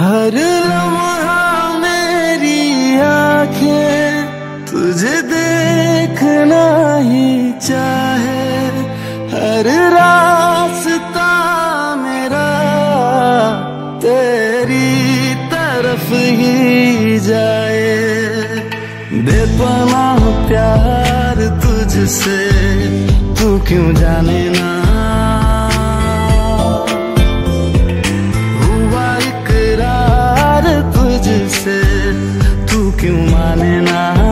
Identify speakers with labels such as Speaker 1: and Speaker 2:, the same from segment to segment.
Speaker 1: हर लम्हा मेरी आँखें, तुझे देखना ही चाहे। हर रास्ता मेरा, तेरी तरफ़ ही जाए। बेपना प्यार तुझसे, तू क्यों जाने ना क्यों माने ना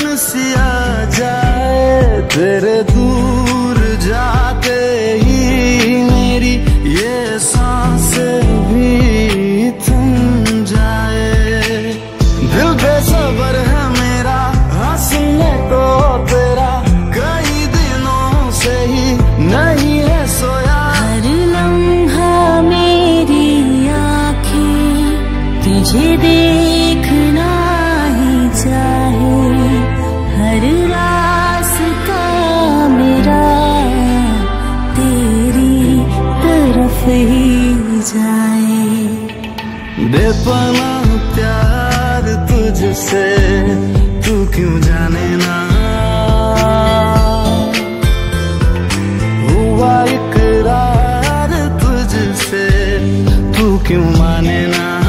Speaker 2: जान सी आ जाए, तेरे दूर जाते ही मेरी ये साँसें भी थम जाए।
Speaker 1: दिल बेसबर है मेरा, हंसने को तेरा, कई दिनों से ही नहीं है सोया।
Speaker 2: हर लम्हा मेरी आँखें, तुझे देखना ही जाए।
Speaker 1: बेपना प्यार तुझसे, तू क्यों जाने ना? हुआ इकरार तुझसे, तू क्यों माने ना?